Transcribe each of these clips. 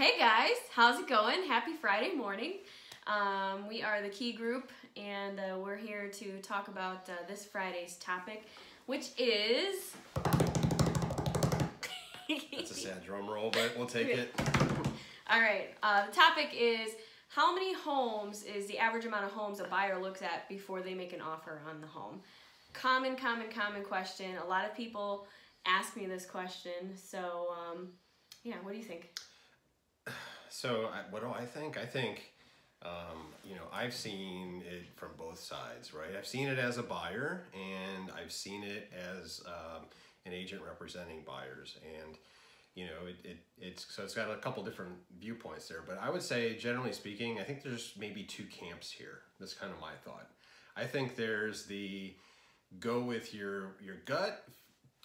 Hey guys, how's it going? Happy Friday morning. Um, we are the Key Group, and uh, we're here to talk about uh, this Friday's topic, which is. That's a sad drum roll, but we'll take it. All right, uh, the topic is how many homes is the average amount of homes a buyer looks at before they make an offer on the home? Common, common, common question. A lot of people ask me this question, so um, yeah, what do you think? So, I- what do I think? I think, um, you know, I've seen it from both sides, right? I've seen it as a buyer, and I've seen it as um, an agent representing buyers, and you know, it, it it's so it's got a couple different viewpoints there. But I would say, generally speaking, I think there's maybe two camps here. That's kind of my thought. I think there's the go with your your gut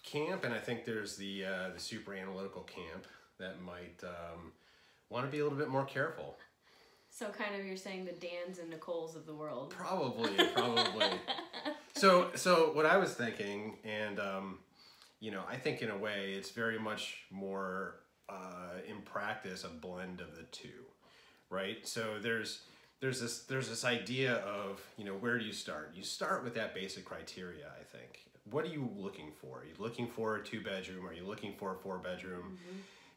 camp, and I think there's the uh, the super analytical camp that might um, want to be a little bit more careful. So, kind of, you're saying the Dans and Nicoles of the world. Probably, probably. so, so what I was thinking, and um, you know, I think in a way it's very much more uh, in practice a blend of the two, right? So there's there's this there's this idea of you know where do you start? You start with that basic criteria. I think. What are you looking for? Are you looking for a two bedroom? Are you looking for a four bedroom?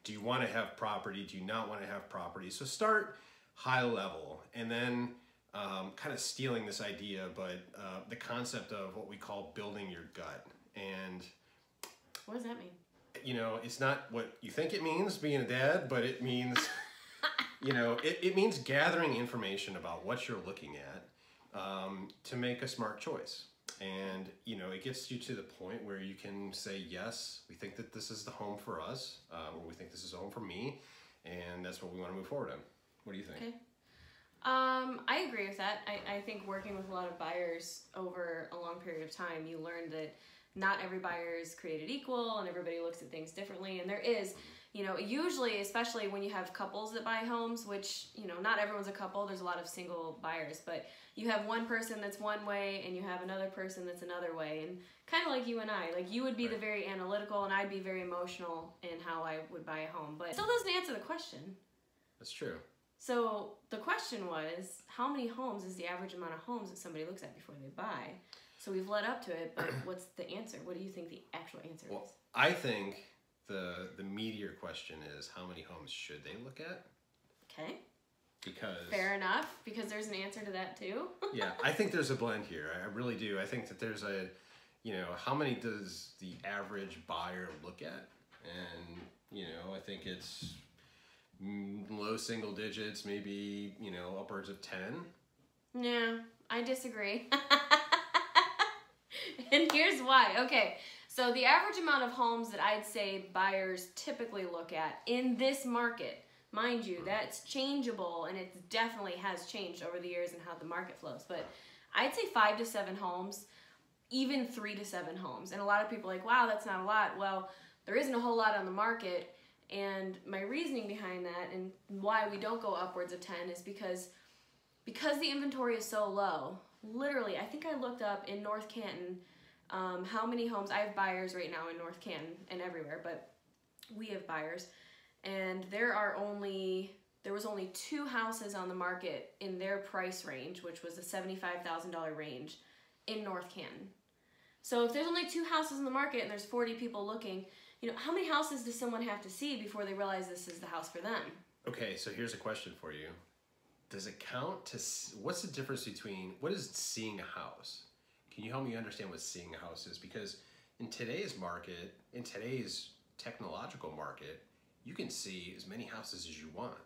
Do you want to have property? Do you not want to have property? So start high level and then um, kind of stealing this idea, but uh, the concept of what we call building your gut. And, What does that mean? you know, it's not what you think it means being a dad, but it means, you know, it, it means gathering information about what you're looking at um, to make a smart choice. And, you know, it gets you to the point where you can say, yes, we think that this is the home for us, uh, or we think this is home for me, and that's what we want to move forward on. What do you think? Okay. Um, I agree with that. I, I think working with a lot of buyers over a long period of time, you learn that not every buyer is created equal and everybody looks at things differently. And there is, you know, usually, especially when you have couples that buy homes, which, you know, not everyone's a couple, there's a lot of single buyers, but you have one person that's one way and you have another person that's another way. And kind of like you and I, like you would be the very analytical and I'd be very emotional in how I would buy a home. But it still doesn't answer the question. That's true. So the question was, how many homes is the average amount of homes that somebody looks at before they buy? So we've led up to it, but what's the answer? What do you think the actual answer Well, is? I think the the meatier question is how many homes should they look at? Okay, Because fair enough, because there's an answer to that too. yeah, I think there's a blend here. I I really do. I think that there's a, you know, how many does the average buyer look at? And you know, I think it's mm, low single digits, maybe you know upwards of ten. no, I disagree. and here's why. Okay, so the average amount of homes that I'd say buyers typically look at in this market, mind you, that's changeable and it definitely has changed over the years and how the market flows. But I'd say five to seven homes, even three to seven homes. And a lot of people like, wow, that's not a lot. Well, there isn't a whole lot on the market. And my reasoning behind that and why we don't go upwards of 10 is because because the inventory is so low, literally, I think I looked up in North Canton um, how many homes. I have buyers right now in North Canton and everywhere, but we have buyers, and there are only there was only two houses on the market in their price range, which was a seventy-five thousand dollar range in North Canton. So if there's only two houses in the market and there's forty people looking, you know, how many houses does someone have to see before they realize this is the house for them? Okay, so here's a question for you. Does it count to what's the difference between what is seeing a house? Can you help me understand what seeing a house is? Because in today's market, in today's technological market, you can see as many houses as you want.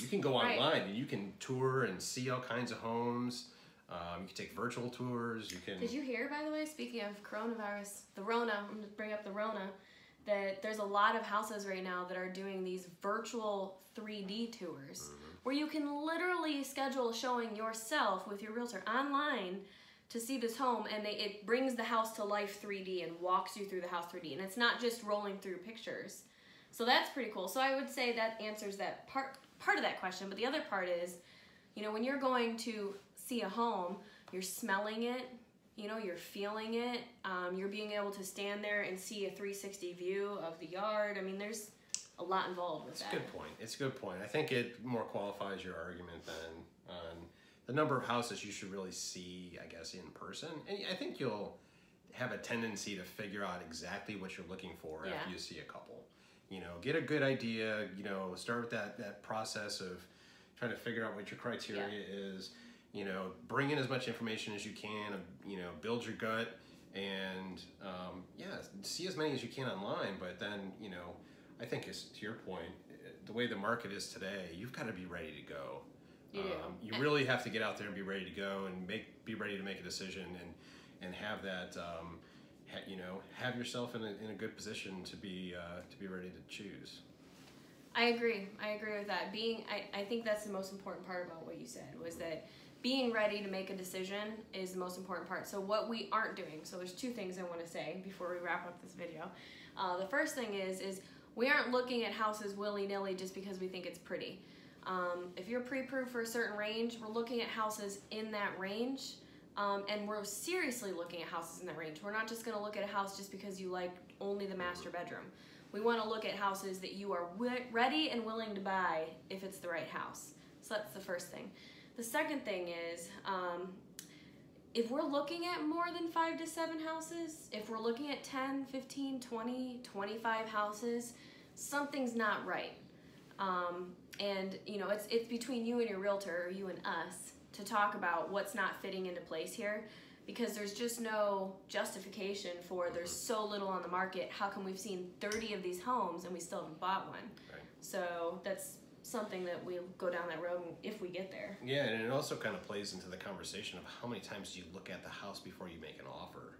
You can go Right. online and you can tour and see all kinds of homes. Um, you can take virtual tours. You can. Did you hear, by the way, speaking of coronavirus, the Rona, I'm going to bring up the Rona, that there's a lot of houses right now that are doing these virtual 3D tours where you can literally schedule showing yourself with your realtor online to see this home and they, it brings the house to life 3D and walks you through the house 3D and it's not just rolling through pictures. So that's pretty cool. So I would say that answers that part part of that question, but the other part is, you know, when you're going to see a home, you're smelling it, you know, you're feeling it, um, you're being able to stand there and see a 360 view of the yard. I mean, there's a lot involved with It's a good point. It's a good point. I think it more qualifies your argument than on the number of houses you should really see, I guess, in person. And I think you'll have a tendency to figure out exactly what you're looking for Yeah. after you see a couple. You know, get a good idea, you know, start with that, that process of trying to figure out what your criteria is. You know, bring in as much information as you can, uh, you know, build your gut and um, yeah, see as many as you can online. But then, you know, I think it's to your point, uh, the way the market is today, you've got to be ready to go. You do. Um, you really have to get out there and be ready to go and make be ready to make a decision and and have that um, ha, you know have yourself in a, in a good position to be uh, to be ready to choose. I agree. I agree with that. Being, I, I think that's the most important part about what you said was that being ready to make a decision is the most important part. So what we aren't doing. So there's two things I want to say before we wrap up this video. Uh, the first thing is is we aren't looking at houses willy nilly just because we think it's pretty. Um, if you're pre-approved for a certain range, we're looking at houses in that range. Um, and we're seriously looking at houses in that range. We're not just going to look at a house just because you like only the master bedroom. We want to look at houses that you are ready and willing to buy if it's the right house. So that's the first thing. The second thing is um, if we're looking at more than five to seven houses, if we're looking at 10, 15, 20, 25 houses, something's not right. Um, and you know, it's it's between you and your realtor, or you and us, to talk about what's not fitting into place here, because there's just no justification for there's so little on the market. How come we've seen 30 of these homes and we still haven't bought one? Right. So that's something that we'll go down that road if we get there. Yeah, and it also kind of plays into the conversation of how many times do you look at the house before you make an offer,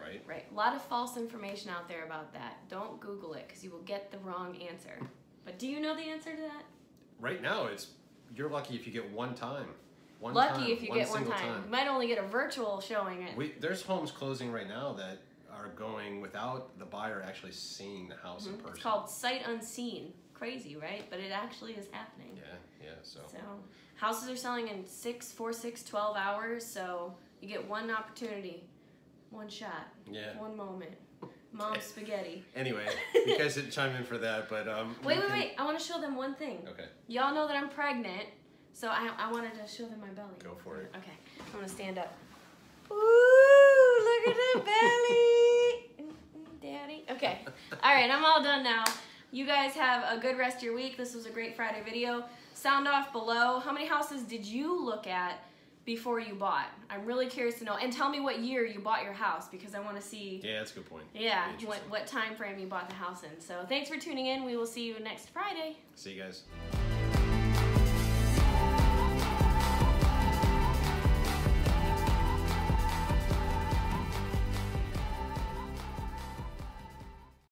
right? Right. A lot of false information out there about that. Don't Google it because you will get the wrong answer. But do you know the answer to that? Right now, it's you're lucky if you get one time. One Lucky time, if you get one single time. You might only get a virtual showing it. We, there's homes closing right now that are going without the buyer actually seeing the house in person. Mm-hmm. It's called sight unseen. Crazy, right? But it actually is happening. Yeah, yeah. So So houses are selling in six, four, six, 12 hours. So you get one opportunity, one shot, yeah. one moment. Mom's spaghetti. Anyway, you guys didn't chime in for that, but um. Wait, wait, can- wait. I want to show them one thing. Okay, Y'all know that I'm pregnant, so I, I wanted to show them my belly. go for it. Okay, I'm gonna stand up. Ooh, look at the belly, daddy. Okay, all right, I'm all done now. You guys have a good rest of your week. This was a great Friday video. Sound off below. How many houses did you look at before you bought? I'm really curious to know. And tell me what year you bought your house because I want to see. Yeah, that's a good point. Yeah, what, what time frame you bought the house in. So thanks for tuning in. We will see you next Friday. See you guys.